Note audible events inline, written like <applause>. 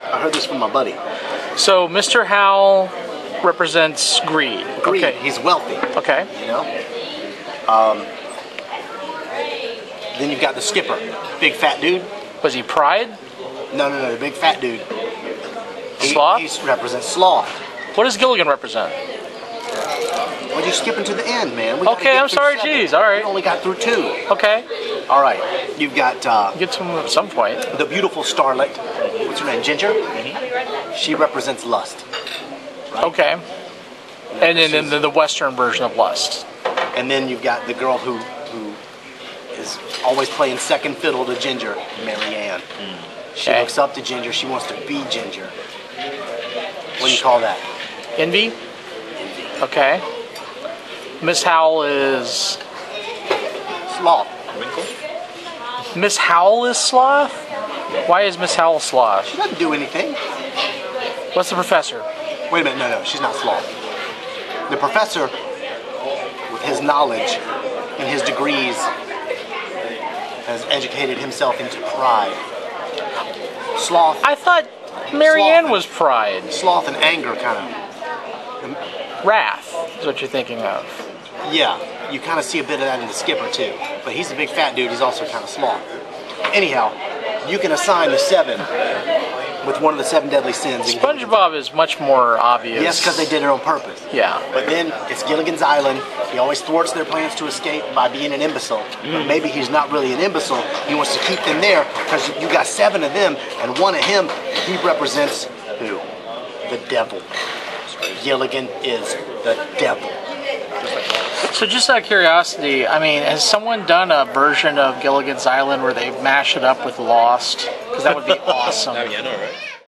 I heard this from my buddy. So Mr. Howell represents greed. Greed. Okay. He's wealthy. Okay. You know. Um, then you've got the skipper, big fat dude. Was he pride? No, no, no, the big fat dude. He, Sloth? He represents sloth. What does Gilligan represent? Well, you're skipping to the end, man. We Okay, I'm sorry, seven. geez, all right. We only got through two. Okay. All right. You've got uh, Get to him at some point. the beautiful starlet. What's her name? Ginger. She represents lust. Okay. And then, then the, the Western version of lust. And then you've got the girl who who is always playing second fiddle to Ginger, Mary Ann. She Okay. looks up to Ginger. She wants to be Ginger. What do you call that? Envy? Okay. Miss Howell is. Sloth. Miss Howell is sloth? Why is Miss Howell sloth? She doesn't do anything. What's the professor? Wait a minute. No, no, she's not sloth. The professor, with his knowledge and his degrees, has educated himself into pride. Sloth, I thought Mary Ann was pride. sloth, and anger, kind of. Wrath is what you're thinking of. Yeah, you kind of see a bit of that in the skipper too. But he's a big fat dude. He's also kind of small. Anyhow, you can assign the seven with one of the seven deadly sins. SpongeBob is much more obvious. Yes, because they did it on purpose. Yeah. But then it's Gilligan's Island. He always thwarts their plans to escape by being an imbecile. But mm. maybe he's not really an imbecile. He wants to keep them there because you got seven of them and one of him. He represents who? The devil. Gilligan is the devil. So just out of curiosity, I mean, has someone done a version of Gilligan's Island where they mash it up with Lost? Because that would be <laughs> awesome. Oh, yeah, no, right?